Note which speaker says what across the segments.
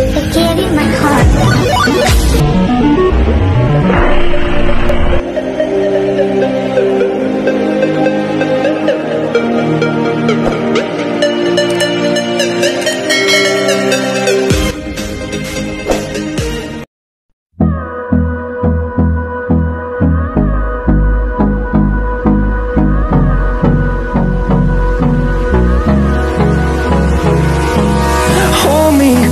Speaker 1: I gave you my heart.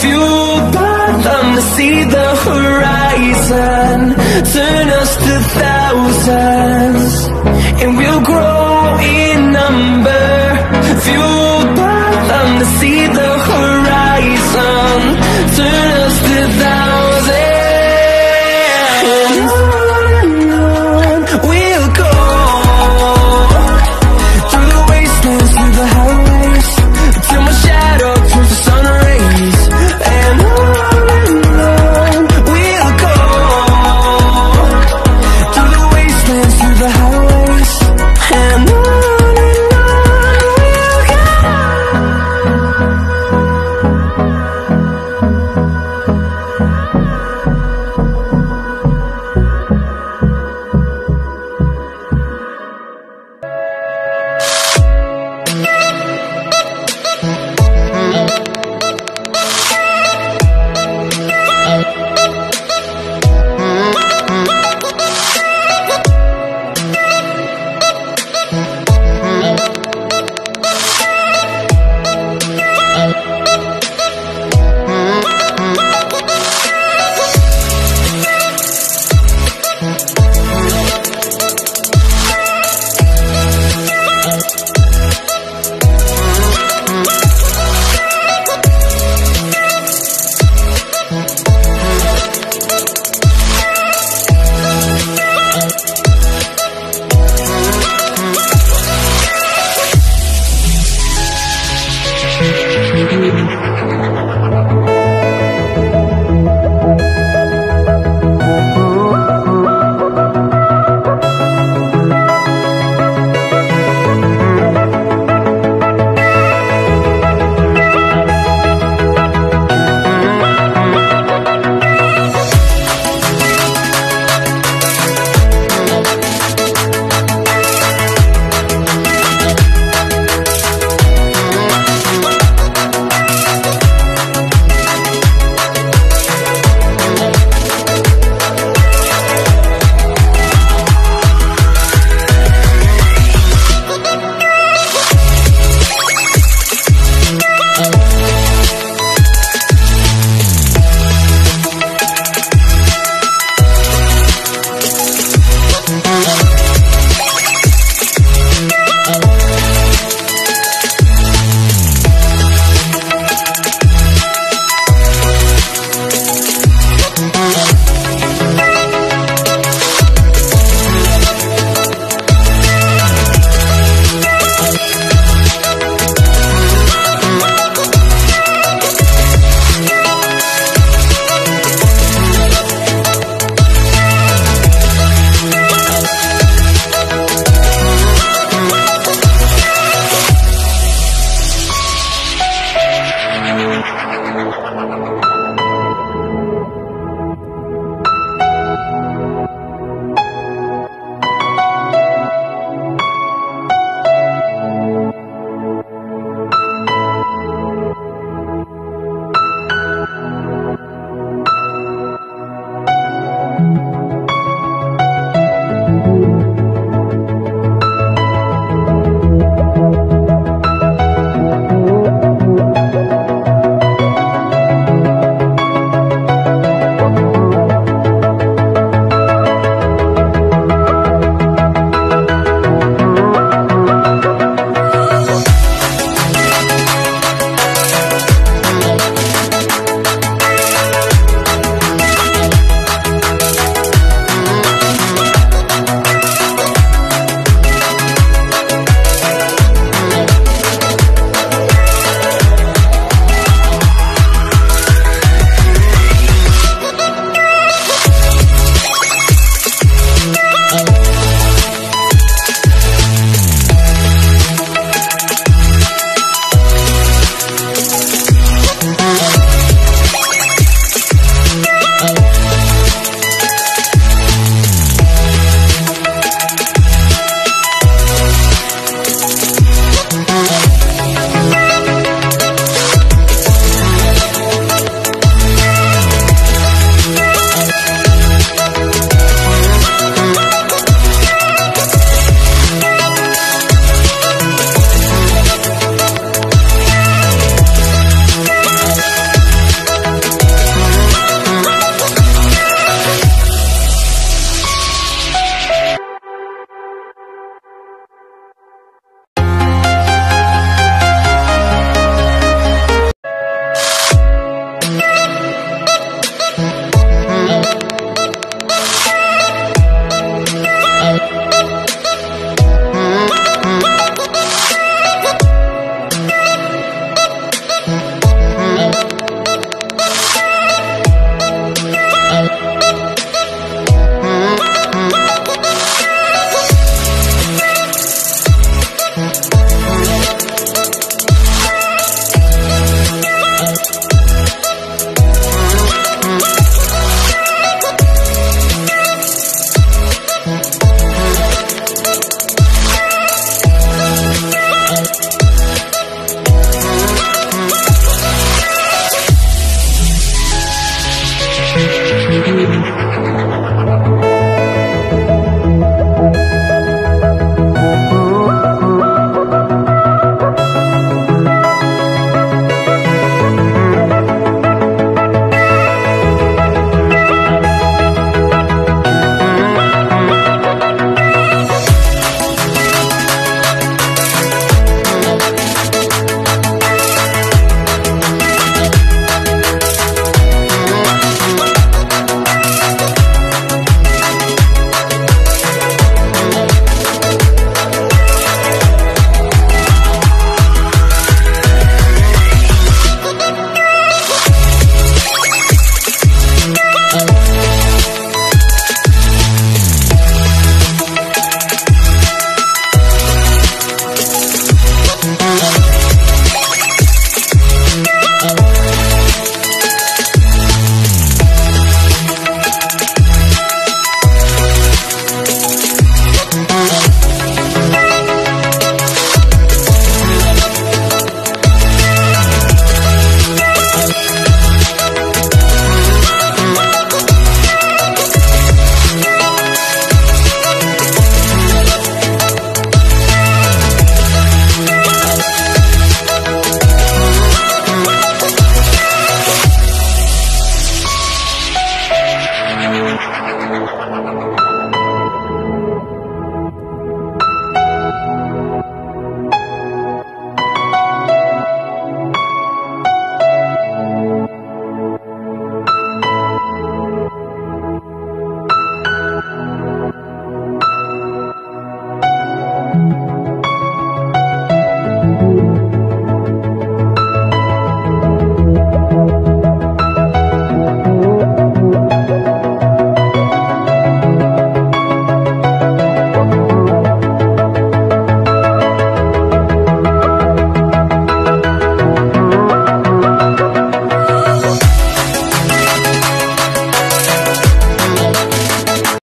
Speaker 2: fueled by them to see the horizon. Turn us to thousands, and we'll grow in numbers.